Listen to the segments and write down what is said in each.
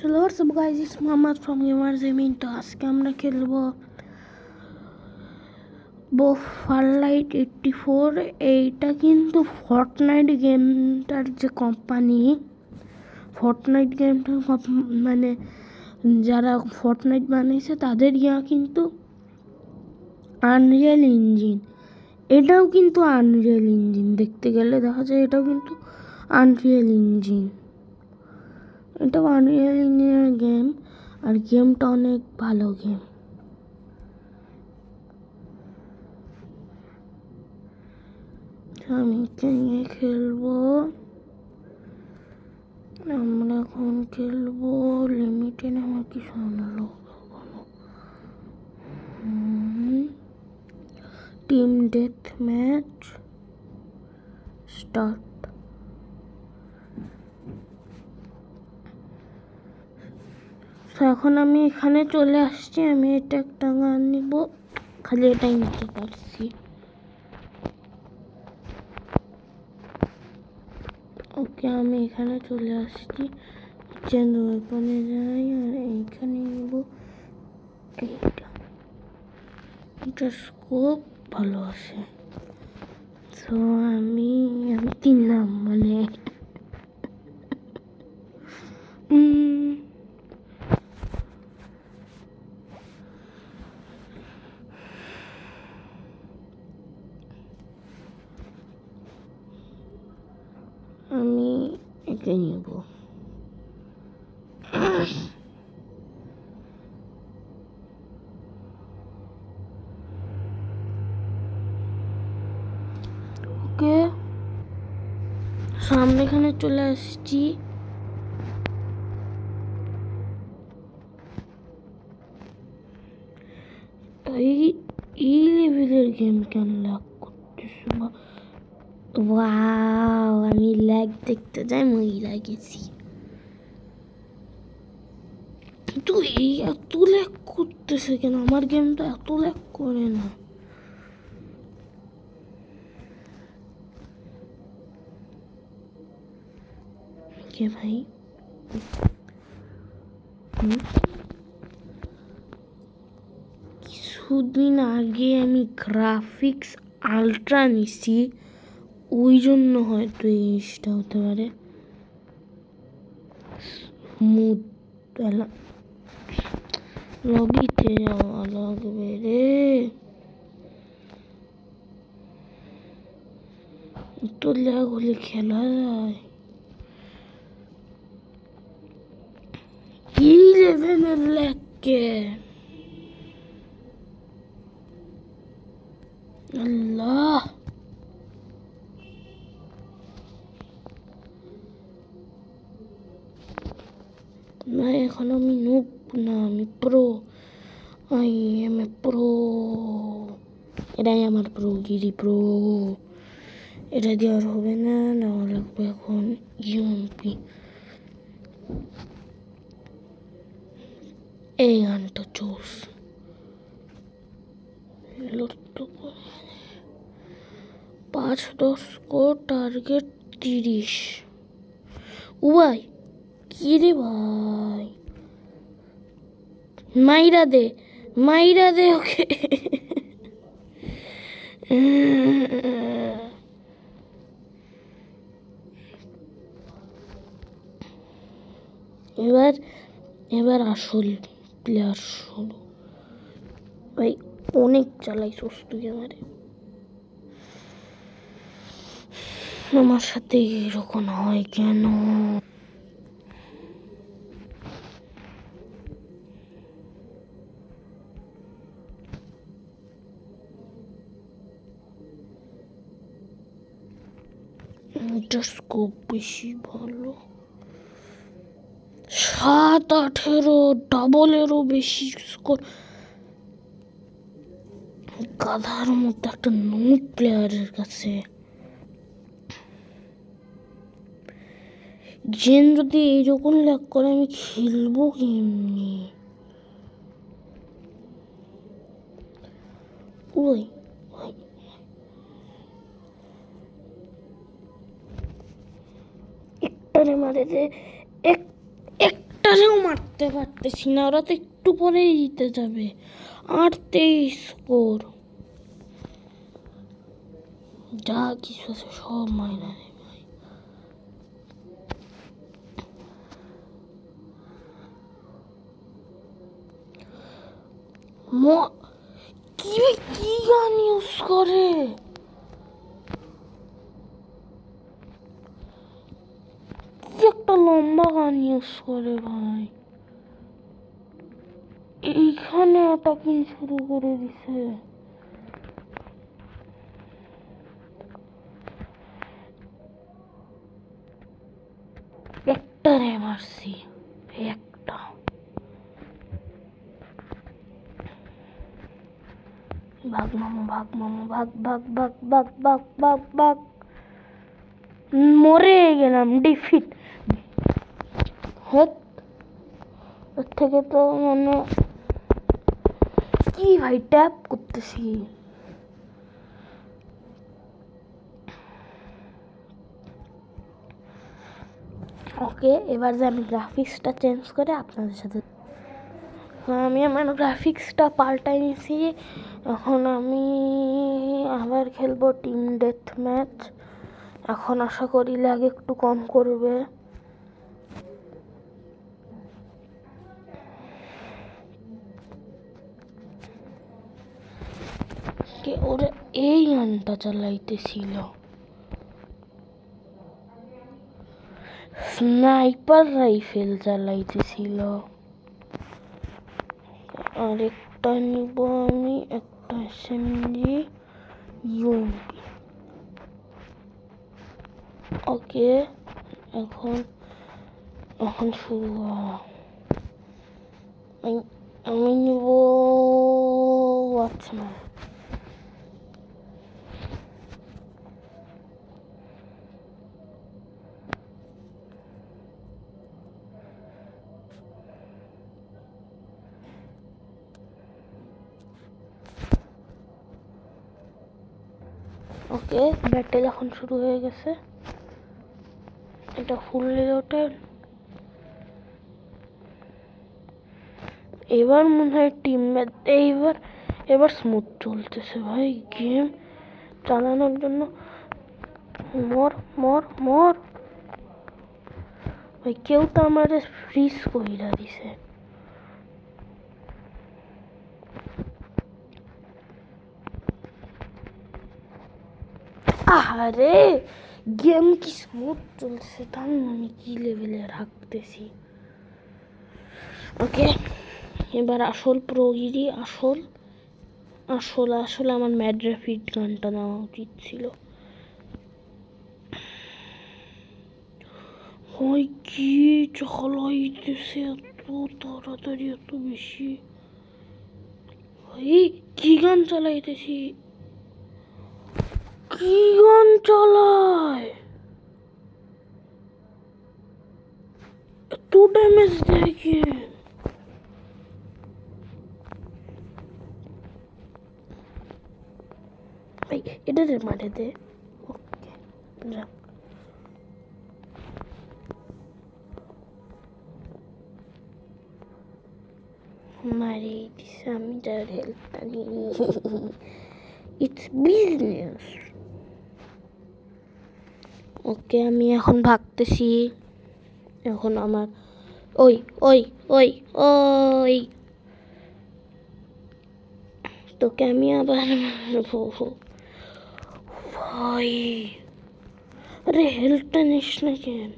চলো what's up guys it's Mohammad from gamer জেমিন তো আজকে আমরা খেলব বো ফারলাইট এইটটি ফোর এইটা কিন্তু ফর্টনাইট গেমটার যে কোম্পানি ফর্টনাইট গেমটার মানে যারা ফর্টনাইট বানিয়েছে তাদের ইয়া কিন্তু আনরিয়াল ইঞ্জিন এটাও কিন্তু আনরিয়াল ইঞ্জিন দেখতে গেলে দেখা যায় এটাও কিন্তু আনরিয়াল ইঞ্জিন এটাও আনরিয়াল ইঞ্জিনের গেম আর গেমটা অনেক ভালো গেম আমি নিয়ে খেলব। আমরা এখন খেলব। লিমিটেড আমার কি শুনলো টিম ডেথ ম্যাচ স্টার্ট তো এখন আমি এখানে চলে আসছি। আমি এটা একটা গান নিব। খালি এটাই নিতে পারছি। ওকে, আমি এখানে চলে আসছি। চেঞ্জ যাই আর এইখানে নিব। এইটা। এটার স্কোপ ভালো আছে। তো আমি আমি কিনলাম মানে আমি একে নিব ওকে সামনে এখানে চলে আসছি। এই এই লেভেলের গেম কেন লাগ করতেছে? ওয়াও আমি ল্যাগ দেখতে যাই মহিলা গেছি এই এত ল্যাগ করতেছে কেন? আমার গেম তো এত ল্যাগ করে না। কে ভাই। কিছুদিন আগে আমি গ্রাফিক্স আলট্রা নিছি, ওই জন্য হয়তো এই জিনিসটা হতে পারে। স্মুথ লবিতে যাওয়া লাগবে রে। তো ল্যাগ হলে খেলা যায়। ইলেভেনের ল্যাগকে আল্লাহ না এখন আমি নুব না আমি pro I am a pro এটাই আমার প্রো গিরি প্রো এটা দিয়ে আর হবে না নেওয়া লাগবে এখন ইউএমপি এই গানটা চোস পাঁচ, দশ টার্গেট তিরিশ। উবাই, কি রে ভাই? মাইরা দে মাইরা দে ওকে। এবার এবার আসল। প্লেয়ার শুরু ভাই, অনেক চালাইছস তুই আমারে। আমার সাথে এরকম হয় কেন? এটা স্কোপ বেশি ভালো। সাত আঠেরো ডাবলেরও বেশি স্কোর গাধার মতো একটা নো প্লেয়ারের কাছে। জেন যদি এইরকম ল্যাক করে, আমি খেলব কেমনি? ওই একটারে মারে দে, এক একটারেও মারতে পারতেছি না, ওরা তো একটু পরেই জিতে যাবে। আর তেইশ স্কোর যা কিছু আছে সব মাইনা রে ভাই। কি কি গান ইউজ করে কি একটা লম্বা গান ইউজ করে ভাই। এইখানে অ্যাটাকিং শুরু করে দিছে। একটা রে মারছি, একটা। ভাগ মামা ভাগ মামা, ভাগ ভাগ ভাগ ভাগ ভাগ ভাগ ভাগ। মরে গেলাম ডিফিট হেট এর থেকে তো মানে কি ভাই ট্যাপ করতেছি। ওকে এবার যে আমি গ্রাফিক্সটা চেঞ্জ করে আপনাদের সাথে হ্যাঁ, আমি আমার গ্রাফিক্সটা পাল্টাই নিয়েছি এখন আমি আবার খেলব টিম ডেথ ম্যাচ এখন আশা করি লাগে একটু কম করবে। কে ওরা এই গানটা চালাইতেছিল। Sniper rifle চালাইতেছিল। আর একটা নিব আমি, একটা এসএমজি ইউএমপি। ওকে, এখন এখন শুরু আমি- নিব ওয়াচম্যান ওকে ব্যাটেল এখন শুরু হয়ে গেছে। এটা ফুল রিলোটেড এবার মনে হয় টিম এইবার, এবার স্মুথ চলতেছে ভাই গেম চালানোর জন্য। মর মর মর। ভাই, কেউ তো আমার ফ্রিজ কইরা দিছে। আহারে, গেম কি স্মুথ চলছে তাই আমি কি লেভেলে রাখতেছি? ওকে এবার আসল প্রগিরি, আসল আসল, আসলে আমার ম্যাড্রাফিট গানটা নেওয়া উচিত ছিল। ওই কি চালাইতেছে এত তাড়াতাড়ি, এত বেশি? ভাই কি গান চালাইতেছি? কি গান চালায় এত ড্যামেজ দেয় কি ভাই এটা রে মারে দে ওকে যাক মারে দিছে আমি তার হেল্পটা নিয়ে ইটস বিজনেস ওকে আমি এখন ভাগতেছি। এখন আমার, ওই ওই ওই ওই। তোকে আমি আবার মারবো। ভাই, আরে হেল্পটা নিস না কেন?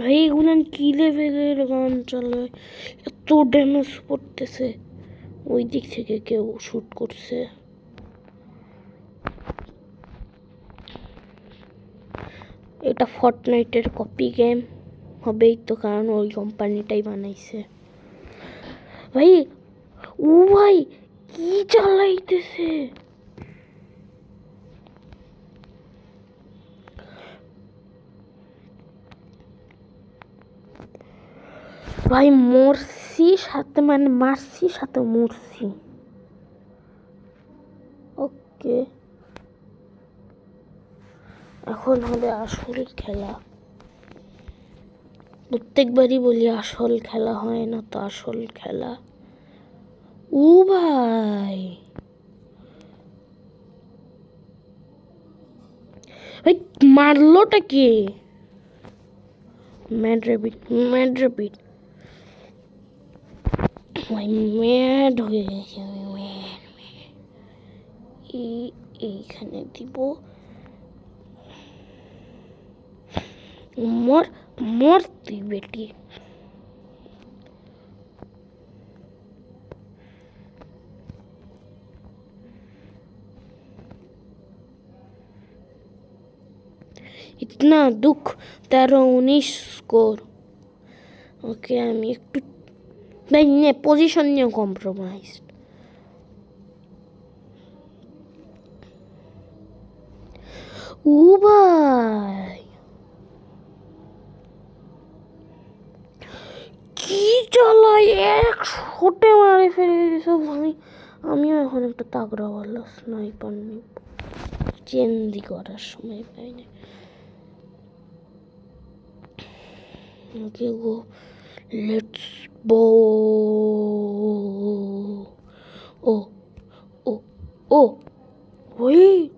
ভাই, এগুলো কি লেভেলের গান চালায় এত ড্যামেজ পড়তেছে ওই দিক থেকে কেউ শ্যুট করছে। এটা ফর্টনাইটের কপি গেম হবেই তো, কারণ ওই কোম্পানিটাই বানাইছে। ভাই, ও ভাই, কি চালাইতেছে? ভাই, মরছি সাথে মানে মারছি সাথে মরছি। ওকে এখন হবে আসল খেলা। প্রত্যেকবারই বলি আসল খেলা হয় না তো আসল খেলা। ও ভাই। মারলোটা কে? ম্যাড রেপিড ম্যাড ভাই ম্যাড হয়ে গেছে, আমি ম্যাড এই, এইখানে দিব। মর মর তুই বেটি ইতনা দুঃখ তেরো উনিশ স্কোর ওকে আমি একটু নাই নে পজিশন নিয়ে কম্প্রোমাইজ ও ভাই কি চালাই এক শটে মারে ফেলে দিয়েছে ভাই। আমিও এখন একটা তাগড়া বলল স্নাইপার নিব। চেন্দি করার সময় পাই না। গো লেটস বো ও ও ও, ওই